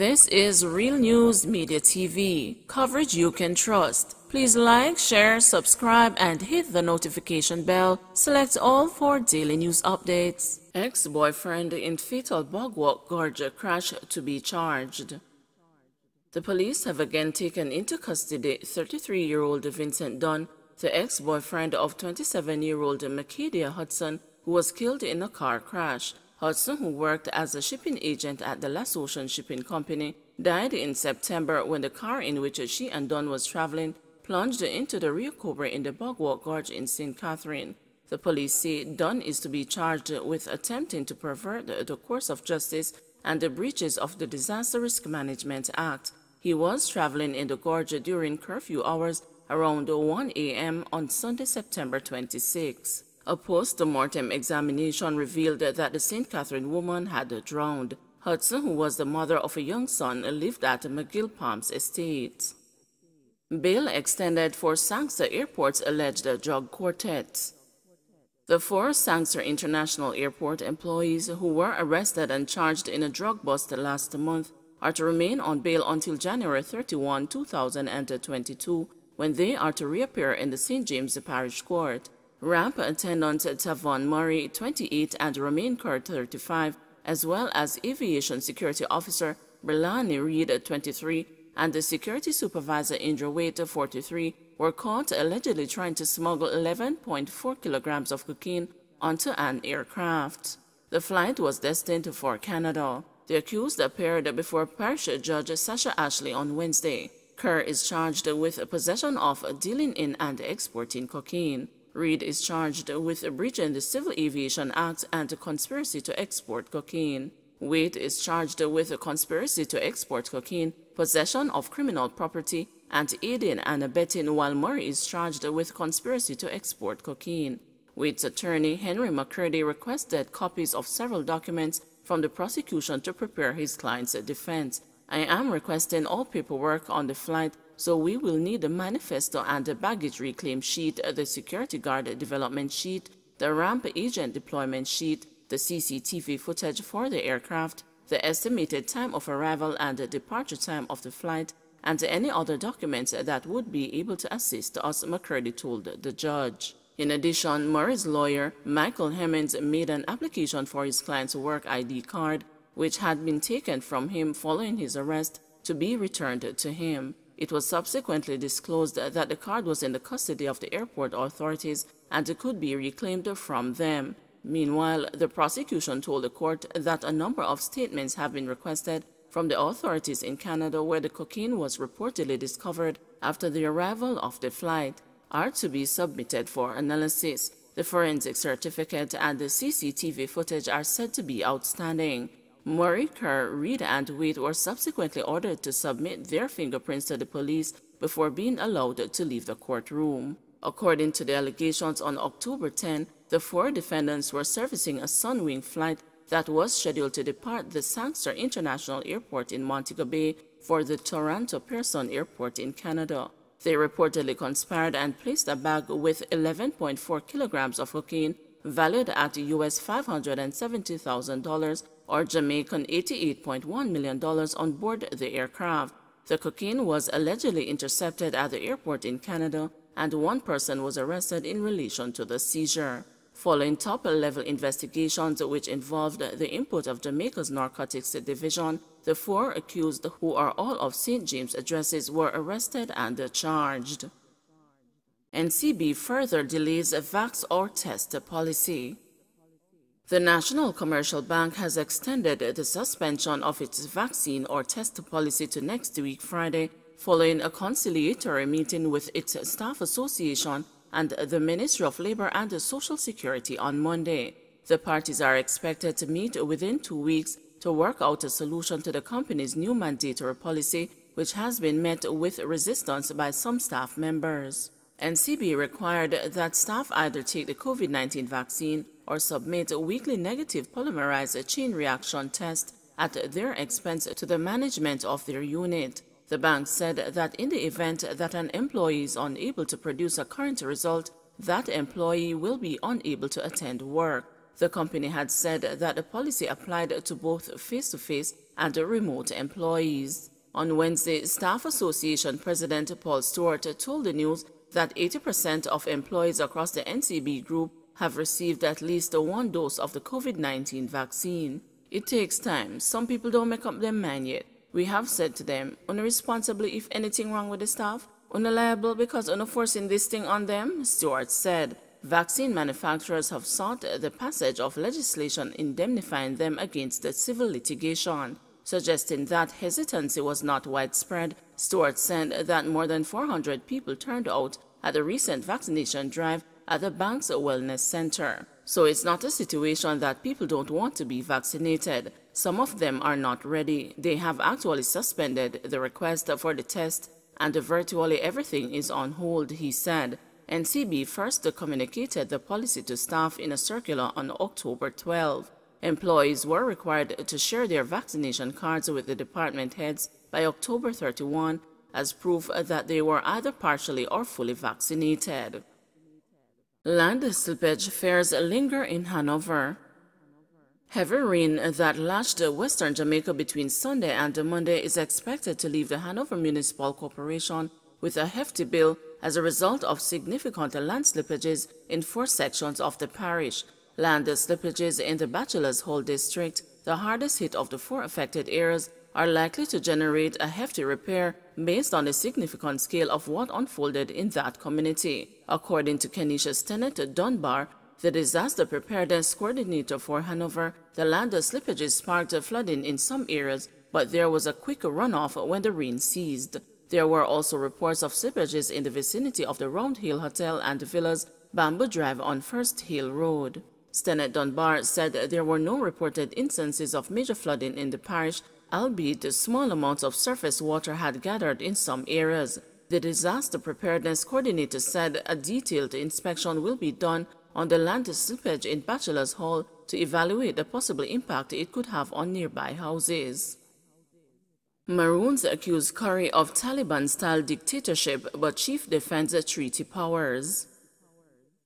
This is Real News Media TV, coverage you can trust. Please like, share, subscribe, and hit the notification bell. Select all for daily news updates. Ex-boyfriend in fatal Bogwalk Gorge crash to be charged. The police have again taken into custody 33-year-old Vincent Dunn, the ex-boyfriend of 27-year-old Macadia Hudson, who was killed in a car crash. Hudson, who worked as a shipping agent at the Last Ocean Shipping Company, died in September when the car in which she and Don was traveling plunged into the Rio Cobre in the Bogwalk Gorge in St. Catherine. The police say Don is to be charged with attempting to pervert the course of justice and the breaches of the Disaster Risk Management Act. He was traveling in the gorge during curfew hours around 1 a.m. on Sunday, September 26. A post-mortem examination revealed that the St. Catherine woman had drowned. Hudson, who was the mother of a young son, lived at McGill Palms Estate. Bail extended for Sangster Airport's alleged drug quartet. The four Sangster International Airport employees who were arrested and charged in a drug bust last month are to remain on bail until January 31, 2022, when they are to reappear in the St. James Parish Court. Ramp attendant Tavon Murray, 28, and Romain Kerr, 35, as well as Aviation Security Officer Berlani Reed, 23, and the Security Supervisor Indra Waite, 43, were caught allegedly trying to smuggle 11.4 kilograms of cocaine onto an aircraft. The flight was destined for Canada. The accused appeared before Parish Judge Sasha Ashley on Wednesday. Kerr is charged with possession of dealing in and exporting cocaine. Reed is charged with breaching the Civil Aviation Act and conspiracy to export cocaine. Waite is charged with conspiracy to export cocaine, possession of criminal property, and aiding and abetting while Murray is charged with conspiracy to export cocaine. Waite's attorney, Henry McCurdy, requested copies of several documents from the prosecution to prepare his client's defense. I am requesting all paperwork on the flight so we will need the manifesto and the baggage reclaim sheet, uh, the security guard development sheet, the ramp agent deployment sheet, the CCTV footage for the aircraft, the estimated time of arrival and departure time of the flight, and any other documents that would be able to assist us, McCurdy told the judge. In addition, Murray's lawyer, Michael Hemmings, made an application for his client's work ID card, which had been taken from him following his arrest, to be returned to him. It was subsequently disclosed that the card was in the custody of the airport authorities and it could be reclaimed from them. Meanwhile, the prosecution told the court that a number of statements have been requested from the authorities in Canada where the cocaine was reportedly discovered after the arrival of the flight are to be submitted for analysis. The forensic certificate and the CCTV footage are said to be outstanding. Kerr, Reed, and Waite were subsequently ordered to submit their fingerprints to the police before being allowed to leave the courtroom. According to the allegations on October 10, the four defendants were servicing a Sunwing flight that was scheduled to depart the Sangster International Airport in Montego Bay for the Toronto Pearson Airport in Canada. They reportedly conspired and placed a bag with 11.4 kilograms of cocaine valued at US $570,000 or Jamaican $88.1 million on board the aircraft. The cocaine was allegedly intercepted at the airport in Canada and one person was arrested in relation to the seizure. Following top-level investigations which involved the input of Jamaica's Narcotics Division, the four accused, who are all of St. James addresses, were arrested and charged. NCB further delays a vax or test policy. The National Commercial Bank has extended the suspension of its vaccine or test policy to next week Friday following a conciliatory meeting with its staff association and the Ministry of Labor and Social Security on Monday. The parties are expected to meet within two weeks to work out a solution to the company's new mandatory policy, which has been met with resistance by some staff members. NCB required that staff either take the COVID-19 vaccine or submit a weekly negative polymerase chain reaction test at their expense to the management of their unit. The bank said that in the event that an employee is unable to produce a current result, that employee will be unable to attend work. The company had said that the policy applied to both face-to-face -face and remote employees. On Wednesday, Staff Association President Paul Stewart told the news that 80% of employees across the NCB group have received at least one dose of the COVID-19 vaccine. It takes time. Some people don't make up their mind yet. We have said to them, unresponsibly if anything wrong with the staff, unreliable because unforcing this thing on them, Stewart said. Vaccine manufacturers have sought the passage of legislation indemnifying them against the civil litigation, suggesting that hesitancy was not widespread. Stewart said that more than 400 people turned out at the recent vaccination drive at the Banks Wellness Center. So it's not a situation that people don't want to be vaccinated. Some of them are not ready. They have actually suspended the request for the test and virtually everything is on hold, he said. NCB first communicated the policy to staff in a circular on October 12. Employees were required to share their vaccination cards with the department heads by October 31 as proof that they were either partially or fully vaccinated. Land slippage fears linger in Hanover. Heavy rain that lashed western Jamaica between Sunday and Monday is expected to leave the Hanover Municipal Corporation with a hefty bill as a result of significant land slippages in four sections of the parish. Land slippages in the Bachelor's Hall district, the hardest hit of the four affected areas, are likely to generate a hefty repair based on the significant scale of what unfolded in that community. According to Kenesha Stennett Dunbar, the disaster preparedness coordinator for Hanover, the land slippages sparked flooding in some areas, but there was a quick runoff when the rain ceased. There were also reports of slippages in the vicinity of the Round Hill Hotel and Villas, Bamboo Drive on First Hill Road. Stennett Dunbar said there were no reported instances of major flooding in the parish, albeit the small amounts of surface water had gathered in some areas. The disaster preparedness coordinator said a detailed inspection will be done on the land slippage in Bachelor's Hall to evaluate the possible impact it could have on nearby houses. Maroons accuse Currie of Taliban-style dictatorship but chief defends treaty powers.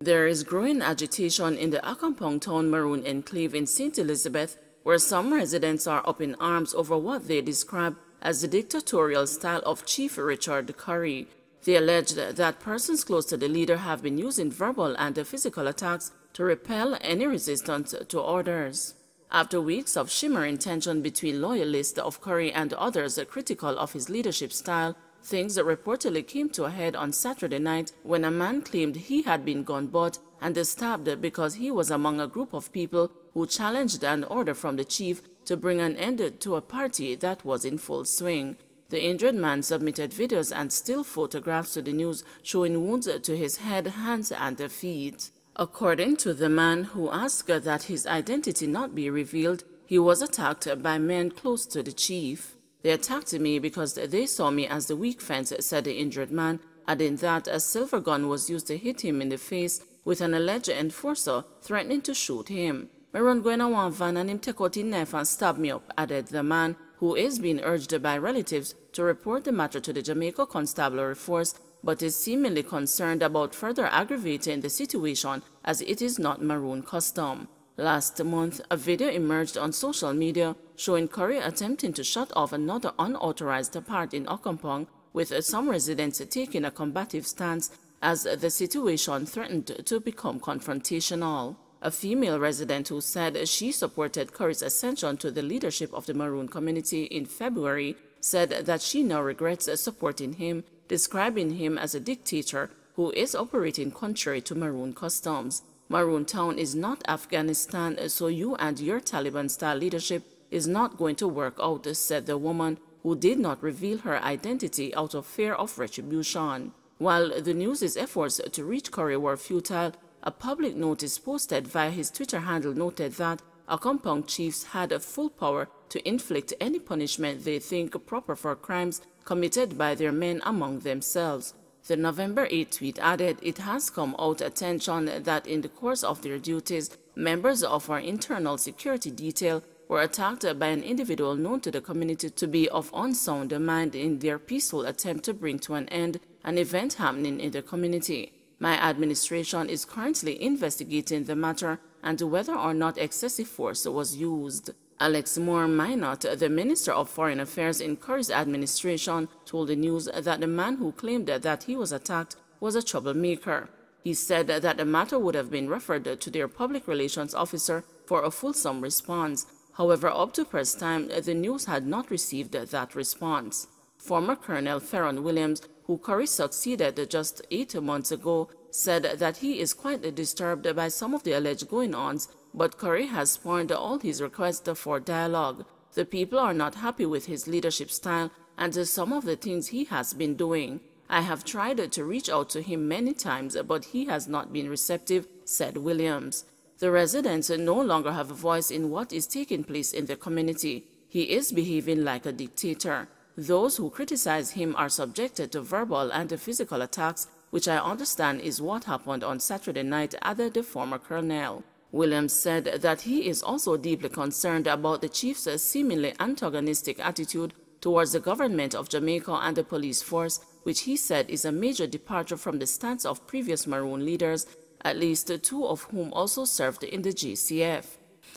There is growing agitation in the Accompong Town Maroon enclave in St. Elizabeth where some residents are up in arms over what they describe as the dictatorial style of Chief Richard Currie. They allege that persons close to the leader have been using verbal and physical attacks to repel any resistance to orders. After weeks of shimmering tension between loyalists of Currie and others critical of his leadership style, things reportedly came to a head on Saturday night when a man claimed he had been gunbutt and stabbed because he was among a group of people who challenged an order from the chief to bring an end to a party that was in full swing. The injured man submitted videos and still photographs to the news showing wounds to his head, hands, and feet. According to the man who asked that his identity not be revealed, he was attacked by men close to the chief. They attacked me because they saw me as the weak fence, said the injured man, adding that a silver gun was used to hit him in the face with an alleged enforcer threatening to shoot him. Me run going on one van and him take out his knife and stab me up, added the man, who is being urged by relatives to report the matter to the Jamaica Constabulary Force but is seemingly concerned about further aggravating the situation as it is not Maroon custom. Last month, a video emerged on social media showing Currie attempting to shut off another unauthorized part in Accompong, with some residents taking a combative stance as the situation threatened to become confrontational. A female resident who said she supported Currie's ascension to the leadership of the Maroon community in February said that she now regrets supporting him describing him as a dictator who is operating contrary to Maroon customs. Maroon Town is not Afghanistan, so you and your Taliban-style leadership is not going to work out, said the woman, who did not reveal her identity out of fear of retribution. While the news's efforts to reach Currie were futile, a public notice posted via his Twitter handle noted that Accompong chiefs had full power to inflict any punishment they think proper for crimes committed by their men among themselves. The November 8 tweet added, It has come out attention that in the course of their duties, members of our internal security detail were attacked by an individual known to the community to be of unsound mind in their peaceful attempt to bring to an end an event happening in the community. My administration is currently investigating the matter and whether or not excessive force was used. Alex Moore Minot, the Minister of Foreign Affairs in Currie's administration, told the news that the man who claimed that he was attacked was a troublemaker. He said that the matter would have been referred to their public relations officer for a fulsome response. However, up to press time, the news had not received that response. Former Colonel Ferron Williams, who Currie succeeded just eight months ago, said that he is quite disturbed by some of the alleged going-ons but Currie has spurned all his requests for dialogue. The people are not happy with his leadership style and some of the things he has been doing. I have tried to reach out to him many times, but he has not been receptive, said Williams. The residents no longer have a voice in what is taking place in the community. He is behaving like a dictator. Those who criticize him are subjected to verbal and physical attacks, which I understand is what happened on Saturday night, added the former colonel. Williams said that he is also deeply concerned about the chief's seemingly antagonistic attitude towards the government of Jamaica and the police force, which he said is a major departure from the stance of previous Maroon leaders, at least two of whom also served in the JCF.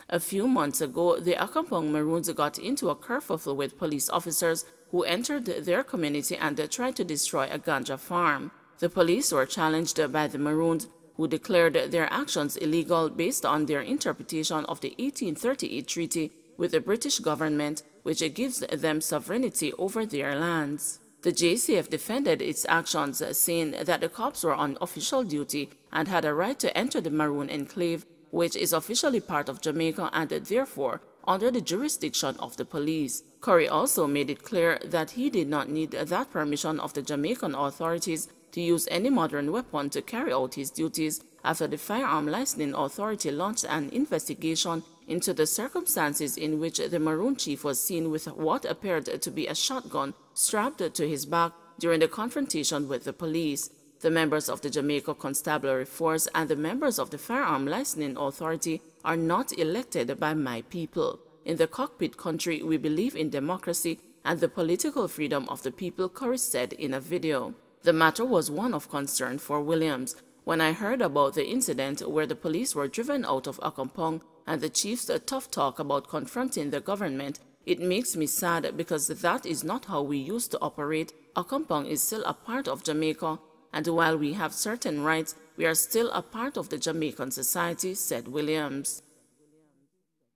A few months ago, the Accompong Maroons got into a kerfuffle with police officers who entered their community and tried to destroy a ganja farm. The police were challenged by the Maroons who declared their actions illegal based on their interpretation of the 1838 treaty with the British government, which gives them sovereignty over their lands. The JCF defended its actions, saying that the cops were on official duty and had a right to enter the Maroon Enclave, which is officially part of Jamaica and therefore under the jurisdiction of the police. Currie also made it clear that he did not need that permission of the Jamaican authorities to use any modern weapon to carry out his duties after the Firearm Licensing Authority launched an investigation into the circumstances in which the Maroon chief was seen with what appeared to be a shotgun strapped to his back during the confrontation with the police. The members of the Jamaica Constabulary Force and the members of the Firearm Licensing Authority are not elected by my people. In the cockpit country, we believe in democracy and the political freedom of the people, Currie said in a video. The matter was one of concern for Williams. When I heard about the incident where the police were driven out of Accompong and the chief's tough talk about confronting the government, it makes me sad because that is not how we used to operate. Accompong is still a part of Jamaica, and while we have certain rights, we are still a part of the Jamaican society, said Williams.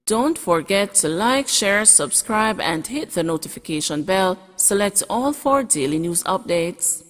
Don't forget to like, share, subscribe, and hit the notification bell. Select all for daily news updates.